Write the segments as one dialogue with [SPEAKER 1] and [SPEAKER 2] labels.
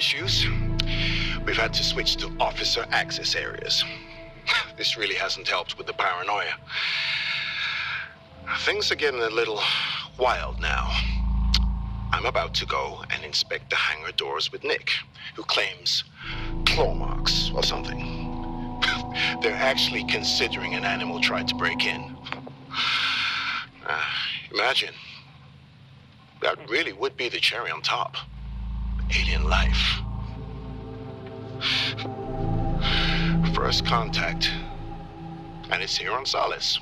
[SPEAKER 1] Issues, we've had to switch to officer access areas. This really hasn't helped with the paranoia. Things are getting a little wild now. I'm about to go and inspect the hangar doors with Nick, who claims claw marks or something. They're actually considering an animal tried to break in. Uh, imagine. That really would be the cherry on top. Alien life. First contact. And it's here on Solis.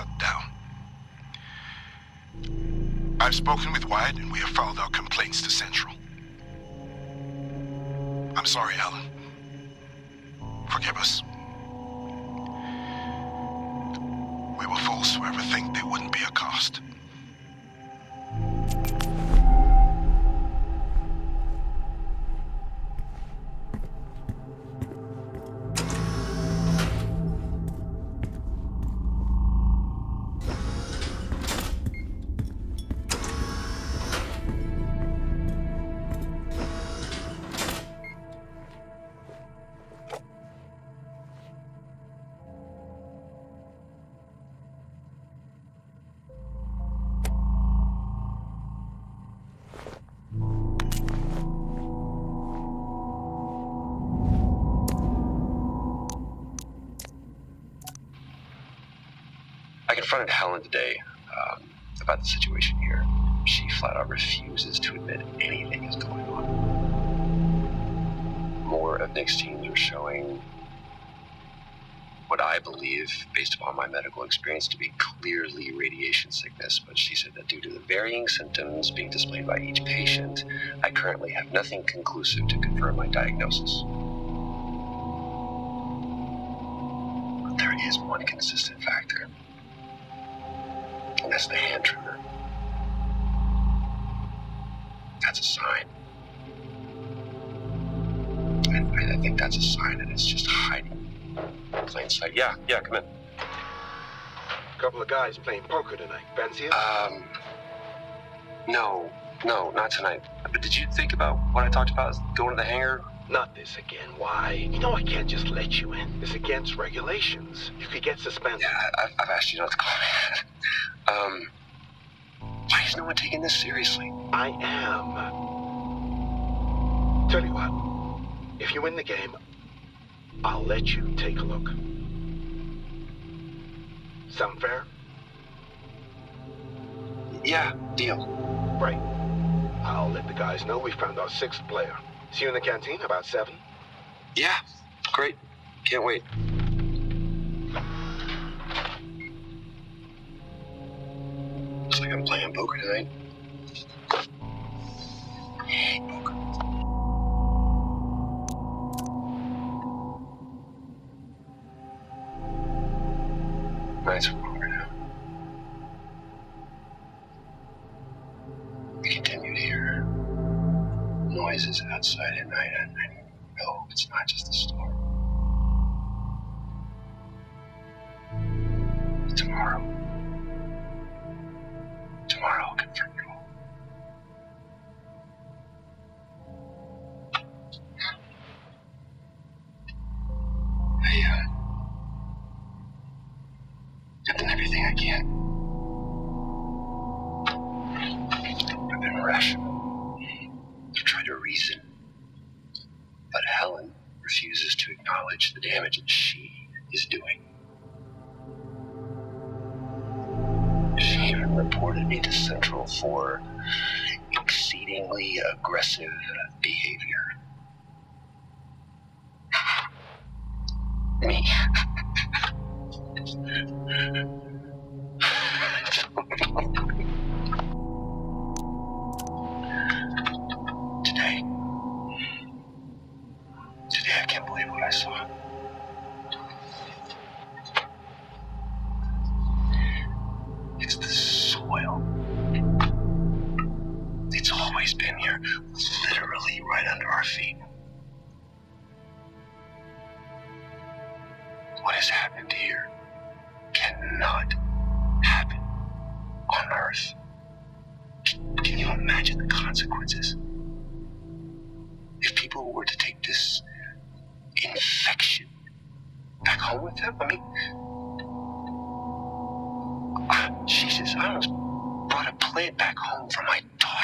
[SPEAKER 1] Shut down. I've spoken with Wyatt and we have filed our complaints to Central. I'm sorry, Alan. Forgive us. We were fools to ever think there wouldn't be a cost.
[SPEAKER 2] Confronted Helen today um, about the situation here. She flat out refuses to admit anything is going on. More of Nick's teams are showing what I believe, based upon my medical experience, to be clearly radiation sickness. But she said that due to the varying symptoms being displayed by each patient, I currently have nothing conclusive to confirm my diagnosis. But there is one consistent factor that's the hand trigger. That's a sign. And I, think that's a sign that it's just hiding in plain sight. Yeah, yeah, come in.
[SPEAKER 1] couple of guys playing poker tonight. Fancy?
[SPEAKER 2] Um, no, no, not tonight. But did you think about what I talked about? Going to the hangar?
[SPEAKER 1] Not this again. Why? You know I can't just let you in. It's against regulations. You could get suspended.
[SPEAKER 2] Yeah, I, I've asked you not to call me. um, why is no one taking this seriously?
[SPEAKER 1] I am. Tell you what. If you win the game, I'll let you take a look. Sound fair?
[SPEAKER 2] Yeah, deal.
[SPEAKER 1] Right. I'll let the guys know we found our sixth player. See you in the canteen about seven.
[SPEAKER 2] Yeah, great. Can't wait. Looks like I'm playing poker tonight. Poker. Nice outside at night, and I know it's not just the storm. Tomorrow Can you imagine the consequences? If people were to take this infection back home with them, I mean, ah, Jesus, I almost brought a plant back home for my daughter.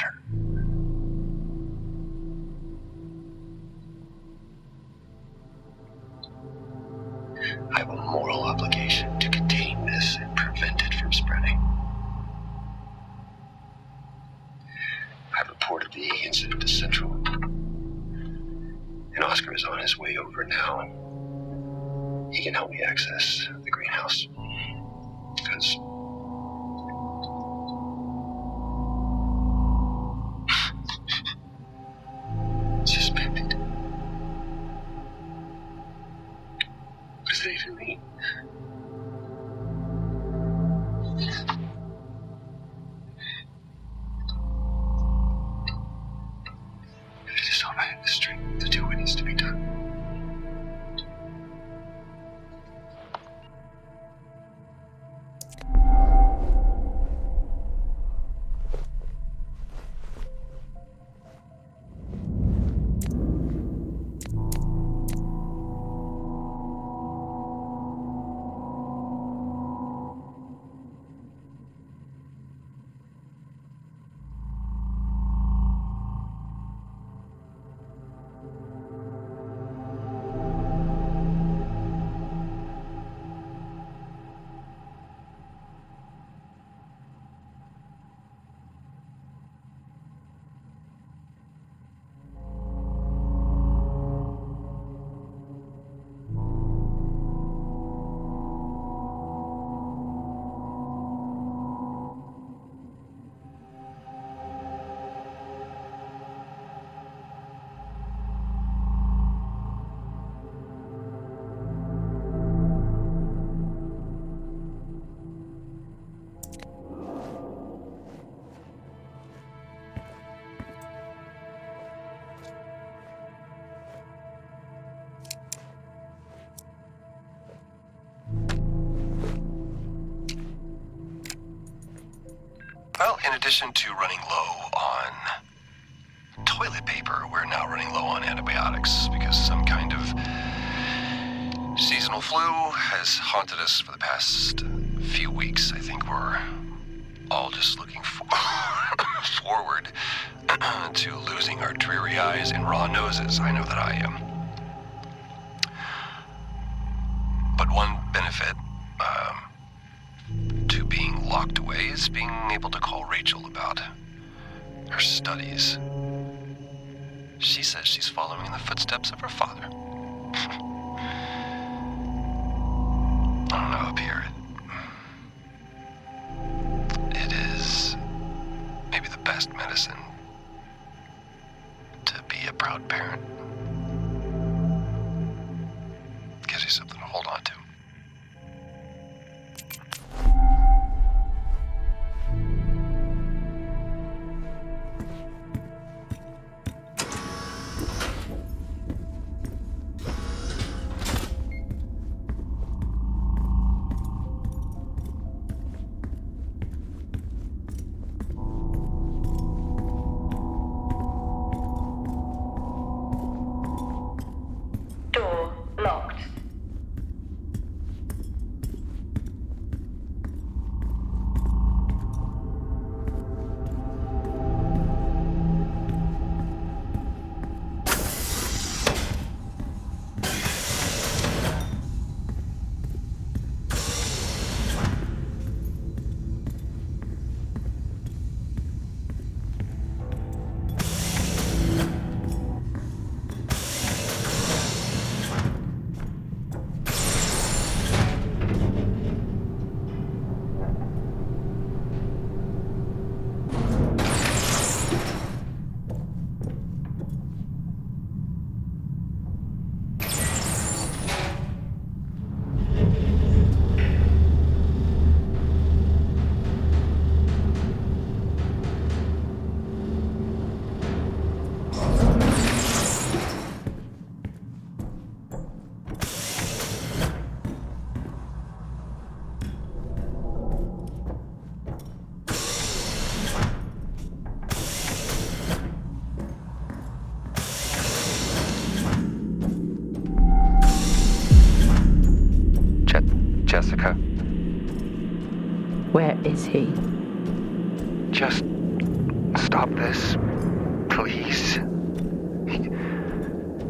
[SPEAKER 3] In addition to running low on toilet paper, we're now running low on antibiotics because some kind of seasonal flu has haunted us for the past few weeks. I think we're all just looking for forward to losing our dreary eyes and raw noses. I know that I am. But one benefit um, being locked away is being able to call Rachel about her studies. She says she's following in the footsteps of her father. I don't know up here. It, is maybe the best medicine to be a proud parent.
[SPEAKER 4] He?
[SPEAKER 5] Just stop this, please.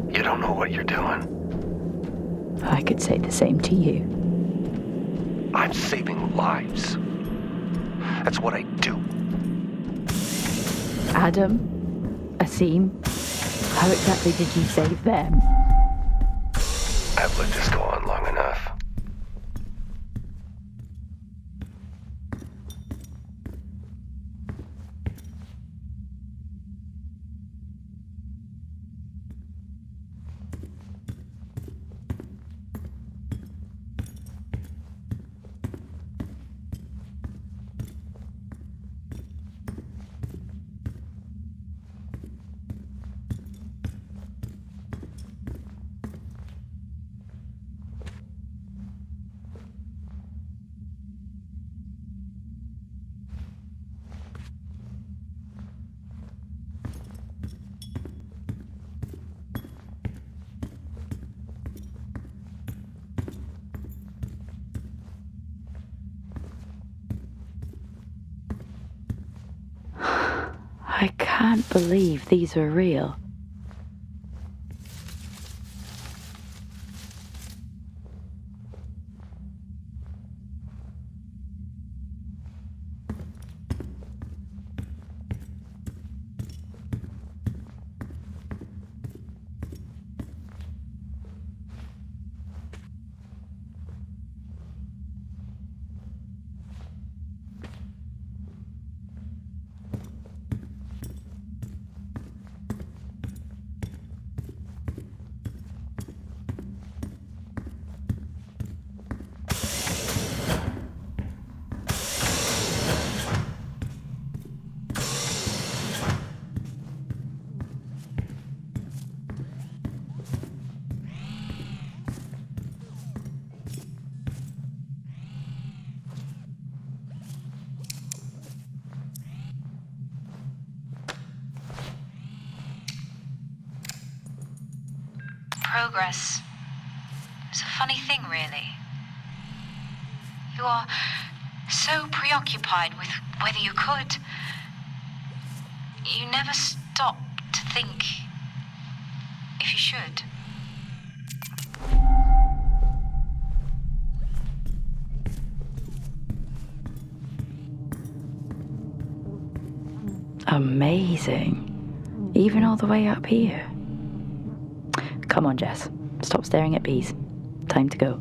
[SPEAKER 5] You don't know what you're doing.
[SPEAKER 4] I could say the same to you.
[SPEAKER 5] I'm saving lives. That's what I do.
[SPEAKER 4] Adam? Asim? How exactly did you save them?
[SPEAKER 5] I've let this go on long enough.
[SPEAKER 4] I can't believe these are real.
[SPEAKER 6] Progress. It's a funny thing, really. You are so preoccupied with whether you could. You never stop to think if you should.
[SPEAKER 4] Amazing. Even all the way up here. Come on, Jess. Stop staring at bees. Time to go.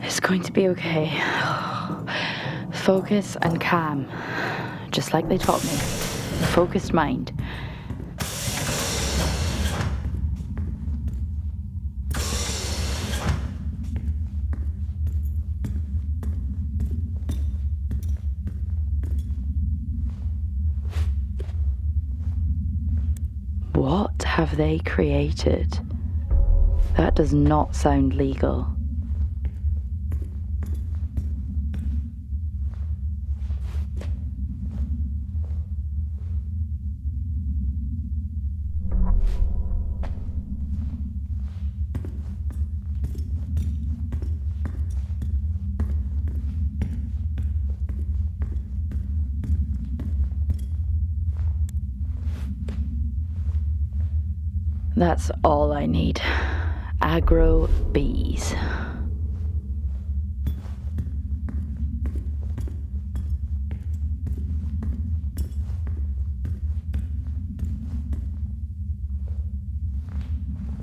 [SPEAKER 4] It's going to be okay. Focus and calm, just like they taught me. A Focused mind. What have they created? That does not sound legal. That's all I need. Agro bees.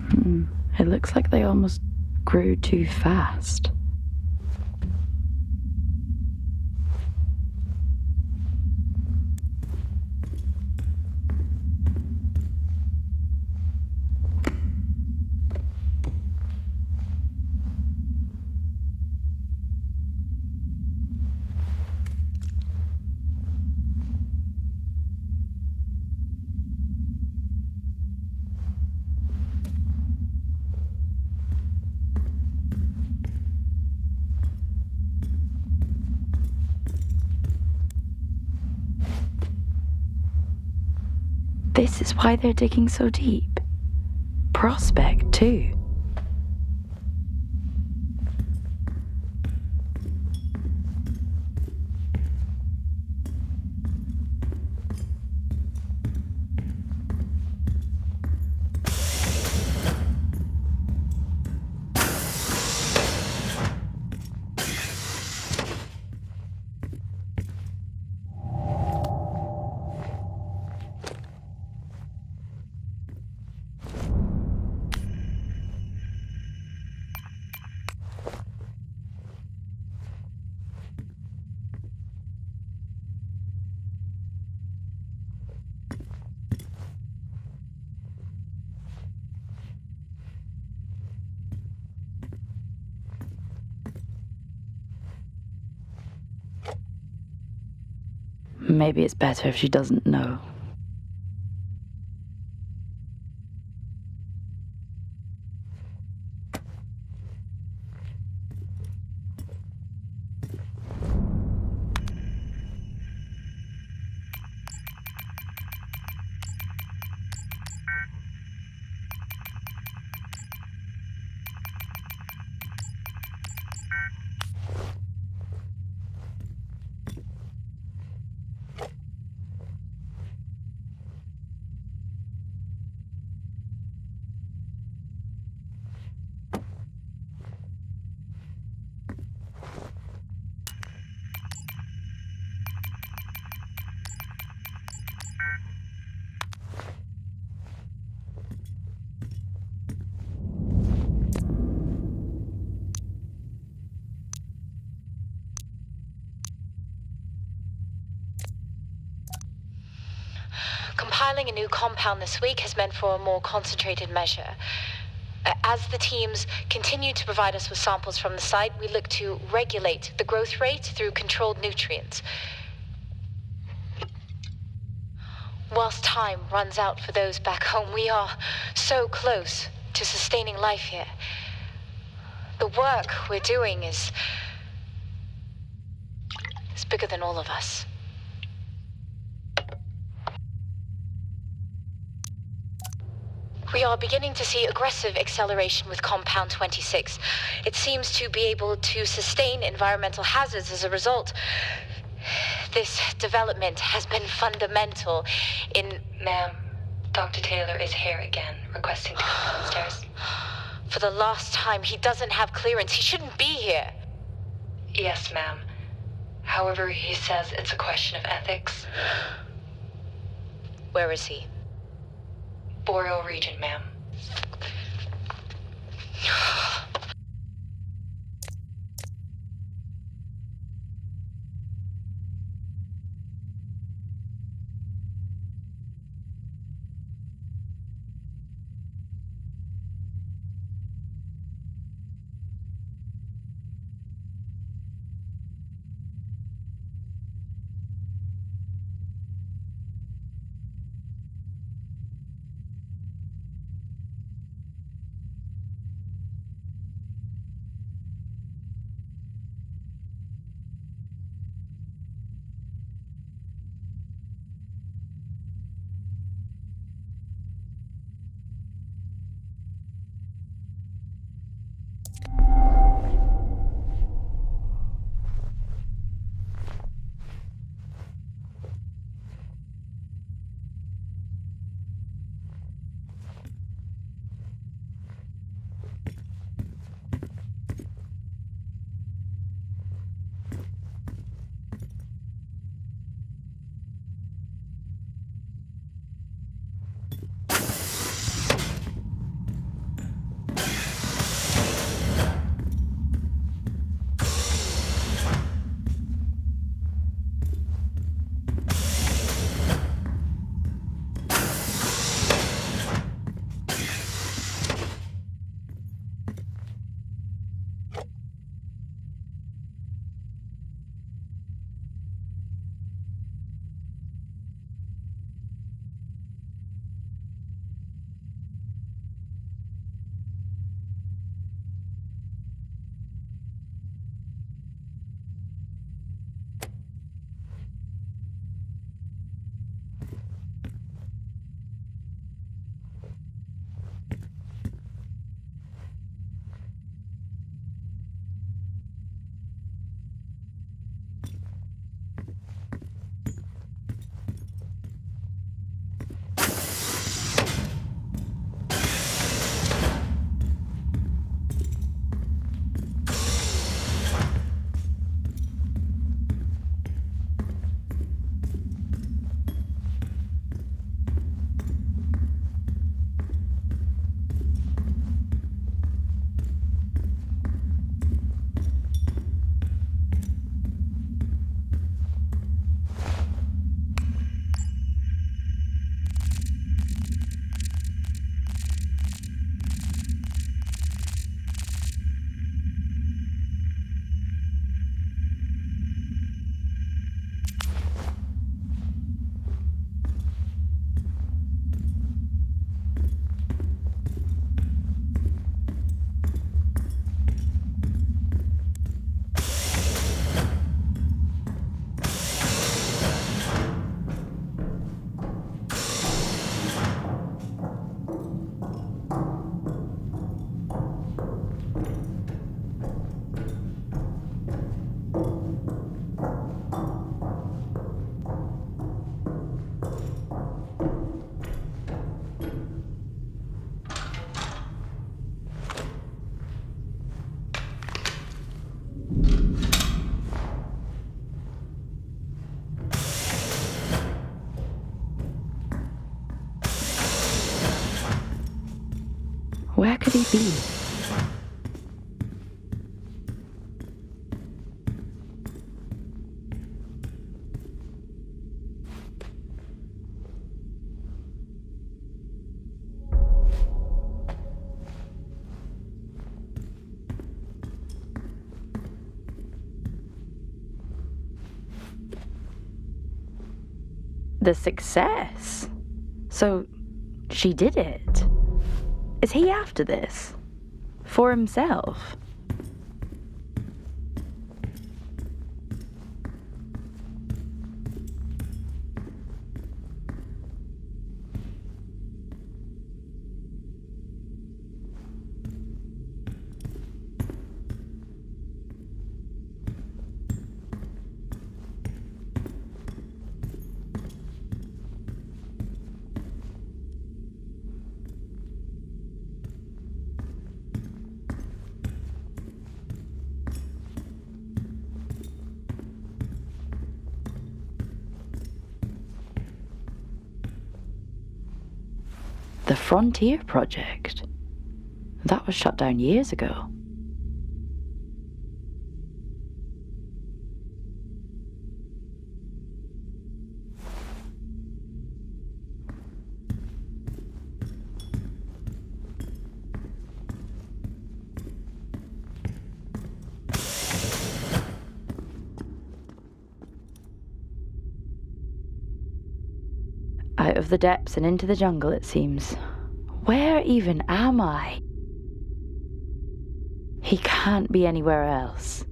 [SPEAKER 4] Hmm. It looks like they almost grew too fast. This is why they're digging so deep. Prospect, too. Maybe it's better if she doesn't know.
[SPEAKER 6] Compiling a new compound this week has meant for a more concentrated measure. As the teams continue to provide us with samples from the site, we look to regulate the growth rate through controlled nutrients. Whilst time runs out for those back home, we are so close to sustaining life here. The work we're doing is. is bigger than all of us. We are beginning to see aggressive acceleration with Compound 26. It seems to be able to sustain environmental hazards as a result. This development has been fundamental in.
[SPEAKER 7] Ma'am, Dr. Taylor is here again, requesting to come downstairs.
[SPEAKER 6] For the last time, he doesn't have clearance. He shouldn't be here.
[SPEAKER 7] Yes, ma'am. However, he says it's a question of ethics.
[SPEAKER 6] Where is he?
[SPEAKER 7] Boreal region, ma'am.
[SPEAKER 4] Could he be? The success? So she did it. Is he after this? For himself? Frontier Project. That was shut down years ago. Out of the depths and into the jungle, it seems. Where even am I? He can't be anywhere else.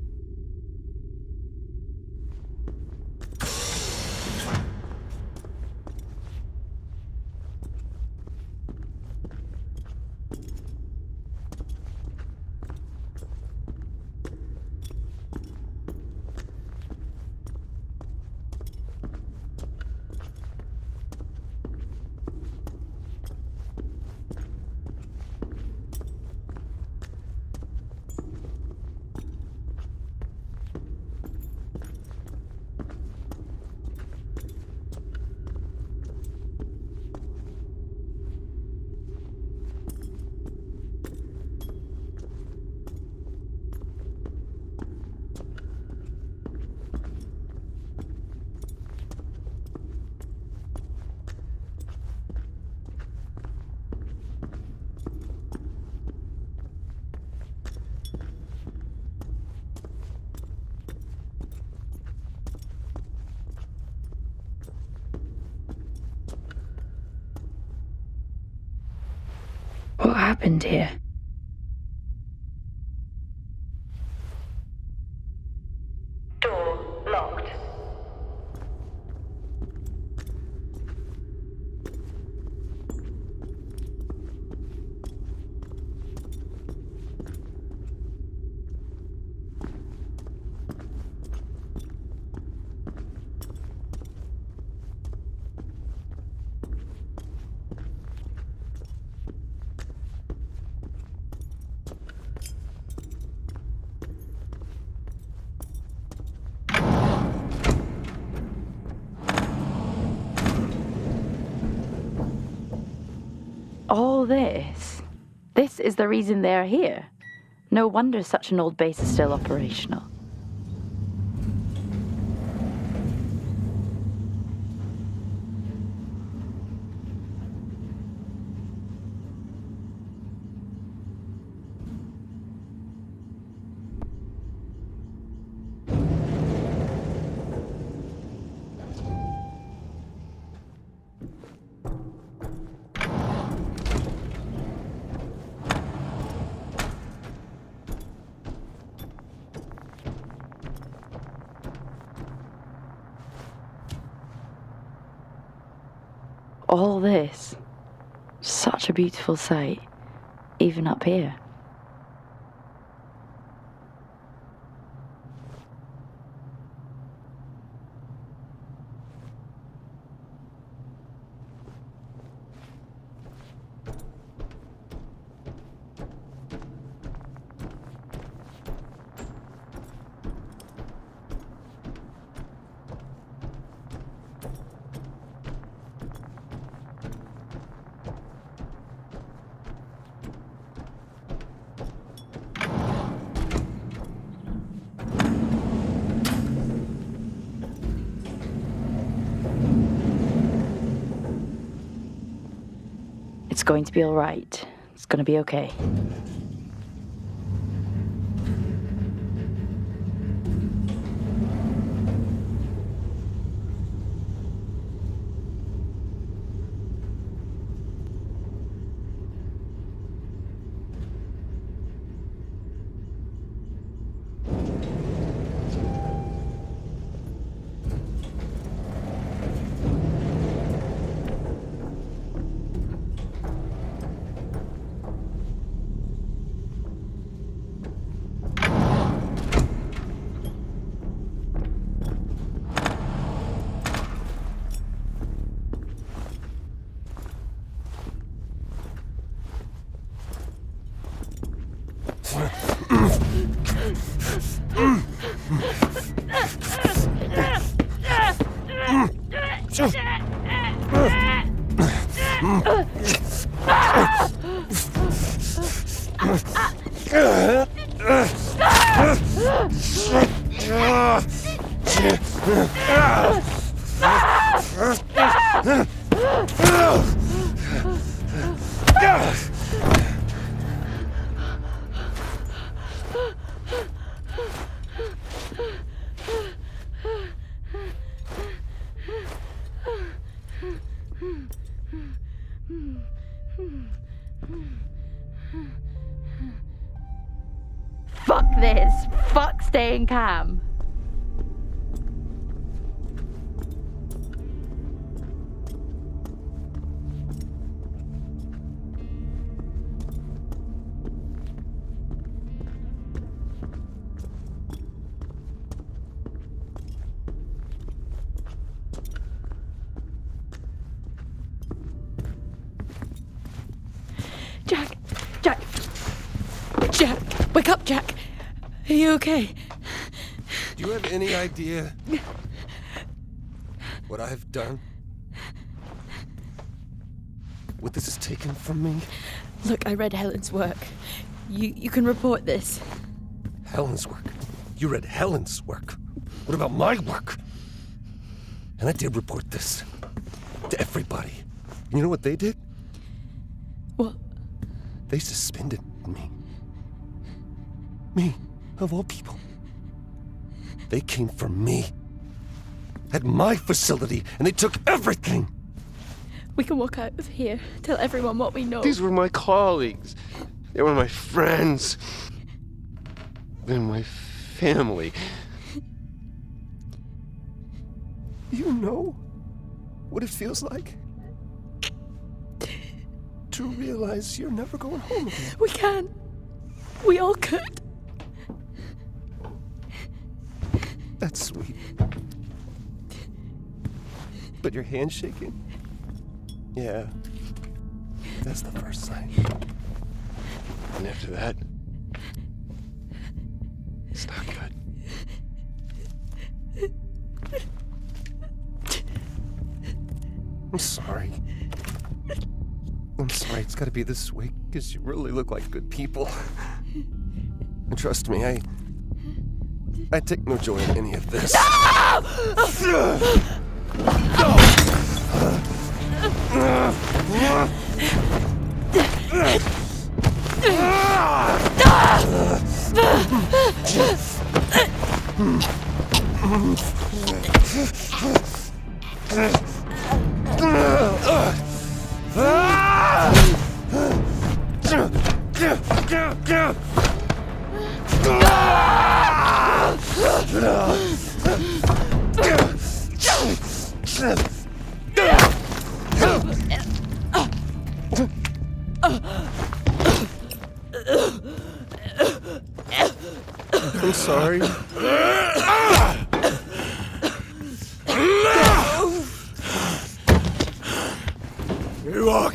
[SPEAKER 4] と。This? This is the reason they're here. No wonder such an old base is still operational. All this. Such a beautiful sight, even up here. Going to be all right. It's going to be okay. Hum! Okay?
[SPEAKER 3] Do you have any idea what I've done? What this has taken from me?
[SPEAKER 4] Look, I read Helen's work. You you can report this.
[SPEAKER 3] Helen's work. You read Helen's work. What about my work? And I did report this to everybody. And you know what they did?
[SPEAKER 4] What?
[SPEAKER 3] They suspended me. Me, of all people. They came for me. At my facility, and they took everything.
[SPEAKER 4] We can walk out of here. Tell everyone what we know.
[SPEAKER 3] These were my colleagues. They were my friends. They're my family. You know what it feels like? To realize you're never going home again.
[SPEAKER 4] We can. We all could.
[SPEAKER 3] That's sweet. But your hand's shaking? Yeah. That's the first sign. And after that, it's not good. I'm sorry. I'm sorry it's gotta be this way, because you really look like good people. And trust me, I. I take no joy in any of this. I'm sorry. You walk.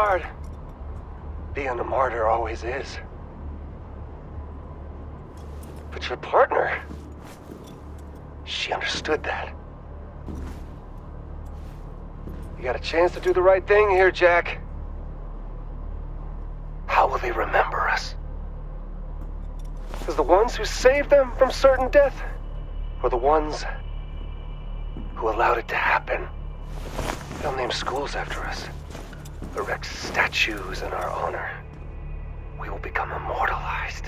[SPEAKER 3] Hard. Being a martyr always is. But your partner, she understood that. You got a chance to do the right thing here, Jack. How will they remember us? As the ones who saved them from certain death? Or the ones who allowed it to happen? They'll name schools after us erect statues in our honor. We will become immortalized.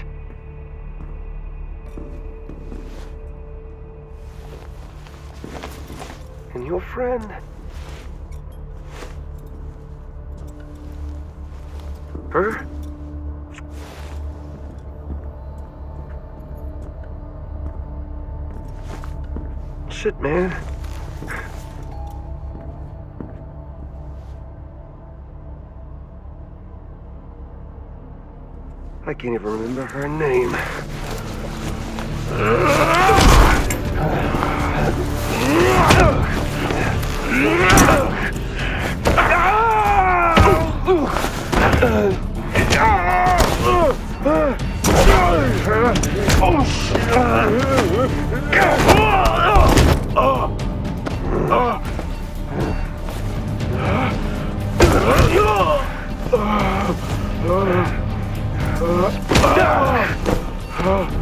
[SPEAKER 3] And your friend. Her? Shit, man. I can't even remember her name.
[SPEAKER 1] Oh, shit. Uh, uh, uh.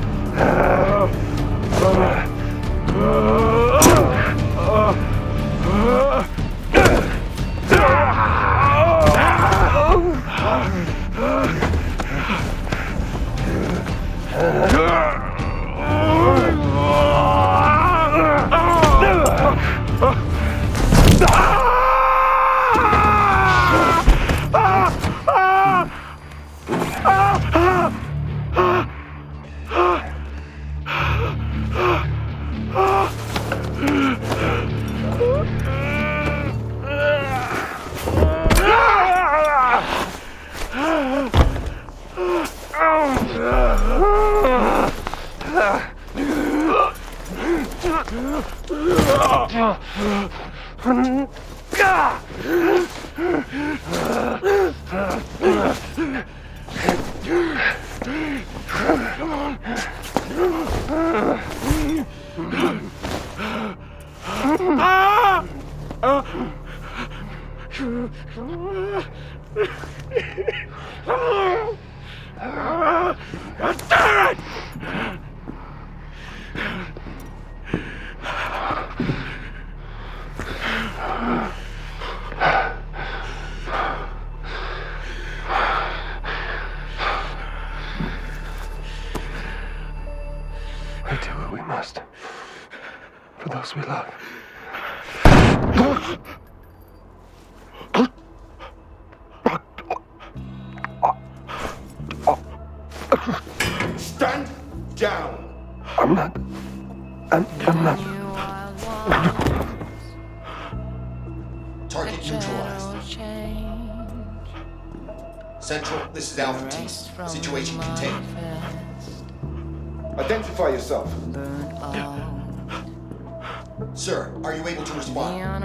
[SPEAKER 1] Hmm.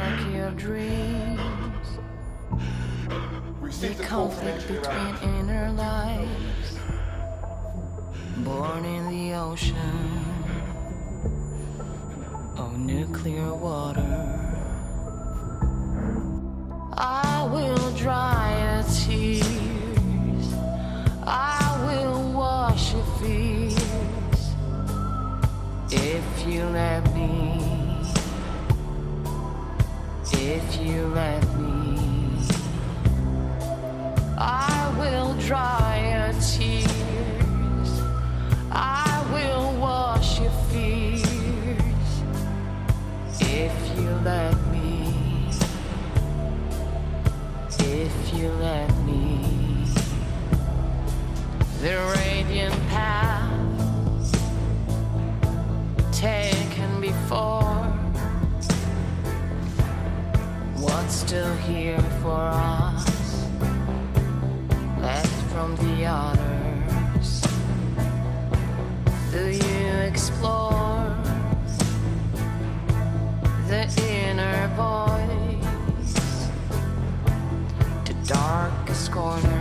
[SPEAKER 1] Respond? Receive the call from
[SPEAKER 8] conflict between inner lives, born in the ocean of nuclear water. I will dry your tears. I will wash your fears if you let me. If you let me. I will dry your tears. I will wash your fears. If you let me. If you let me. The radiant path taken still here for us? left from the others? Do you explore the inner voice, the darkest corners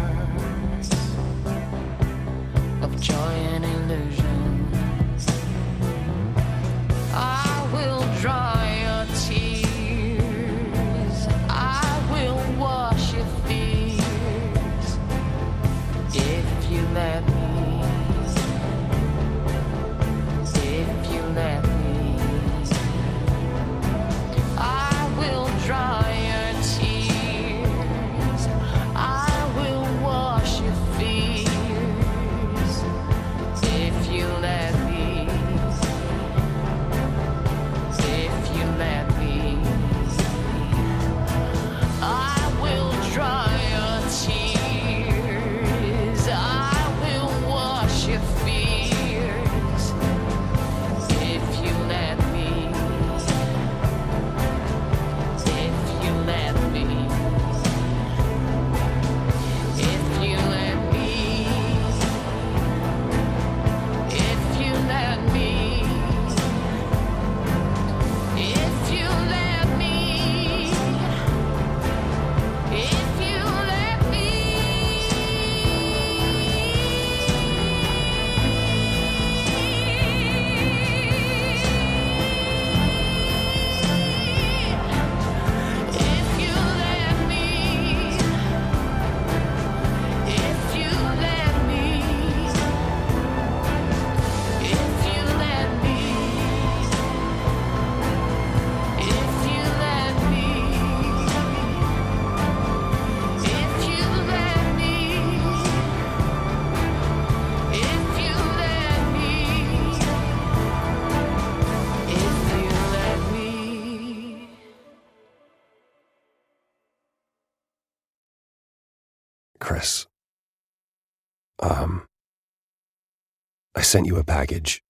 [SPEAKER 3] I sent you a package.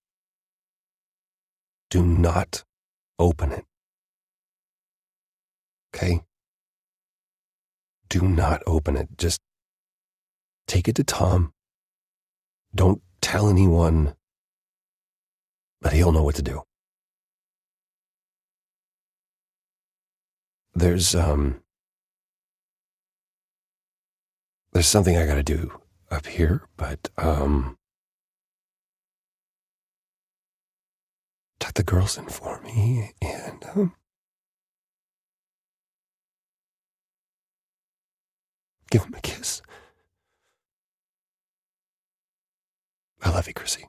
[SPEAKER 3] Do not open it. Okay? Do not open it. Just take it to Tom. Don't tell anyone, but he'll know what to do. There's, um, there's something I gotta do up here, but, um, tuck the girls in for me and, um, give them a kiss. I love you, Chrissy.